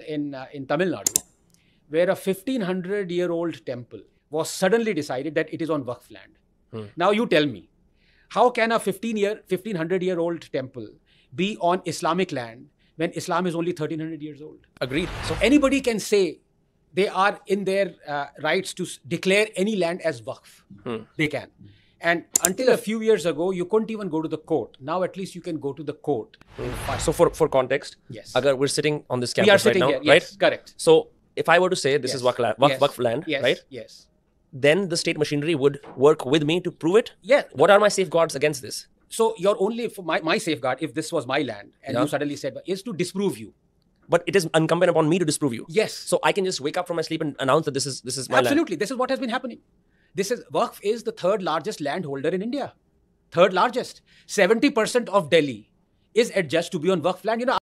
in, uh, in Tamil Nadu, where a 1500 year old temple was suddenly decided that it is on Waqf land. Hmm. Now you tell me, how can a 15 year, 1500 year old temple be on Islamic land when Islam is only 1300 years old? Agreed. So anybody can say they are in their uh, rights to declare any land as Waqf. Hmm. They can. And until a few years ago, you couldn't even go to the court. Now at least you can go to the court. Mm, so for for context, Yes. agar we're sitting on this we are campus right now, here. right? Yes, correct. So if I were to say this is Yes. Waqf land, Waqf, Yes. Waqf land, Yes. right? Yes. Then the state machinery would work with me to prove it. Yeah. What are my safeguards against this? So your only for my, my safeguard, if this was my land and Yeah. you suddenly said, is to disprove you. But it is incumbent upon me to disprove you. Yes. So I can just wake up from my sleep and announce that this is this is my land. Absolutely. This is what has been happening. This is Waqf is the third largest landholder in India. Third largest. 70% of Delhi is adjudged to be on Waqf land. You know,